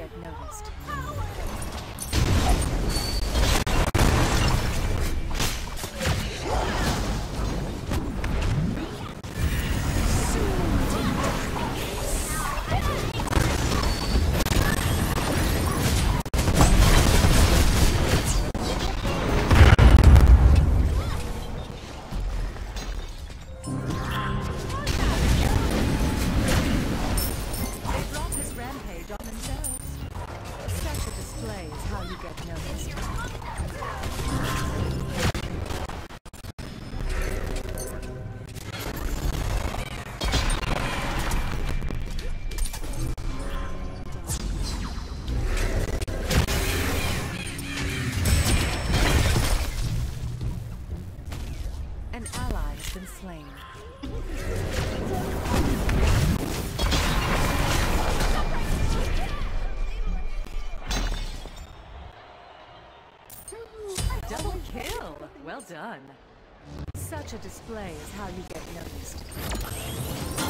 get noticed. Such a display is how you get noticed.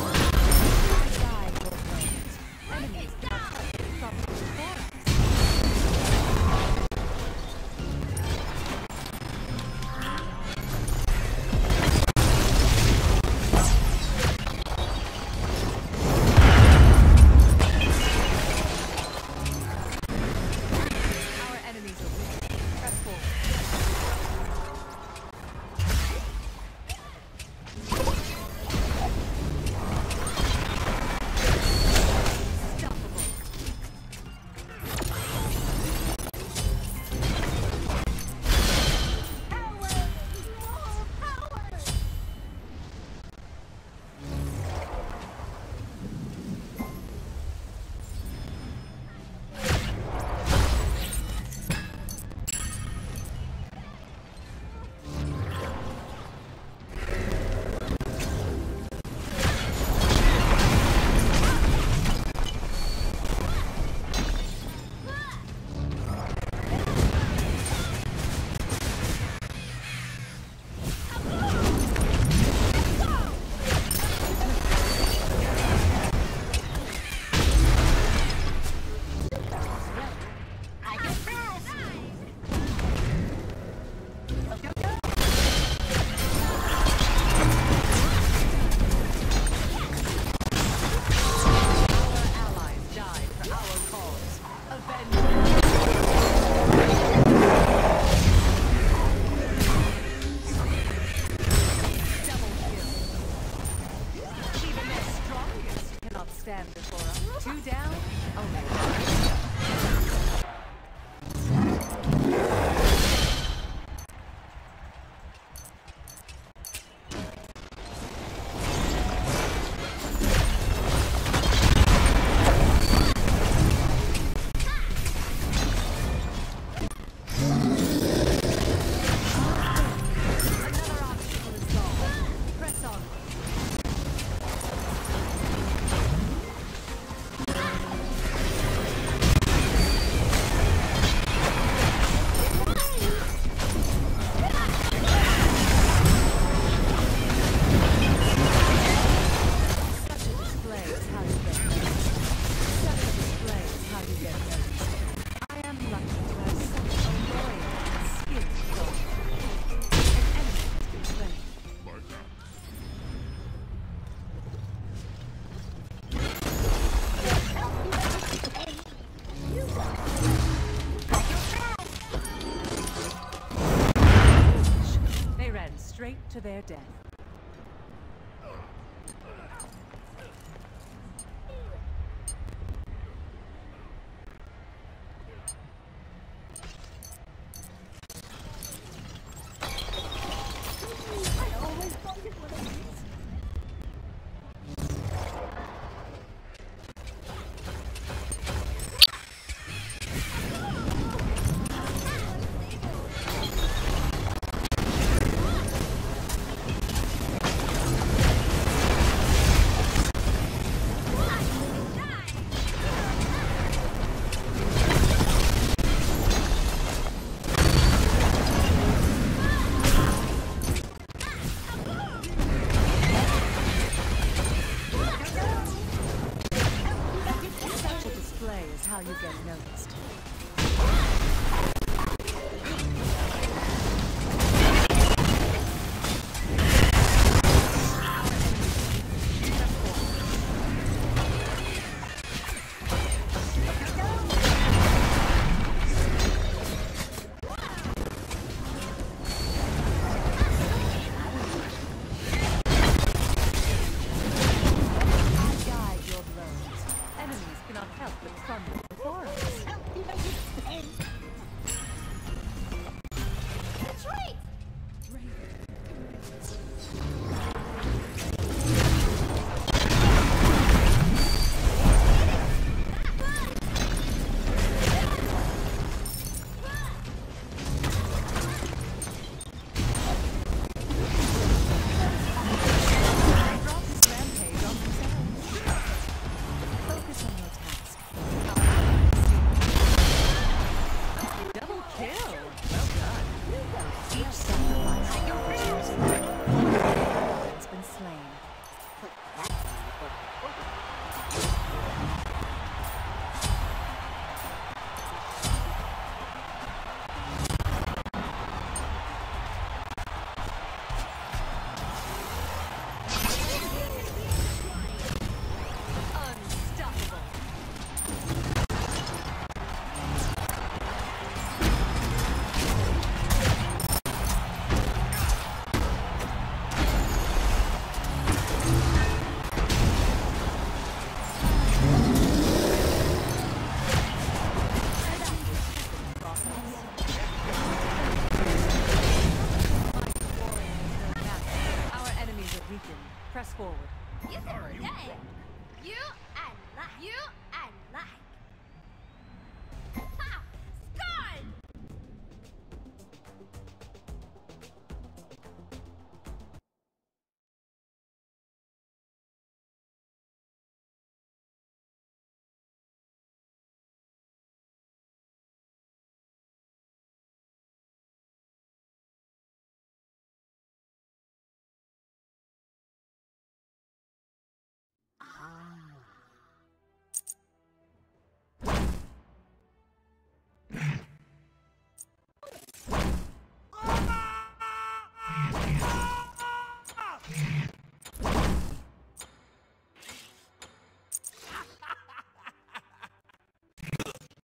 straight to their death.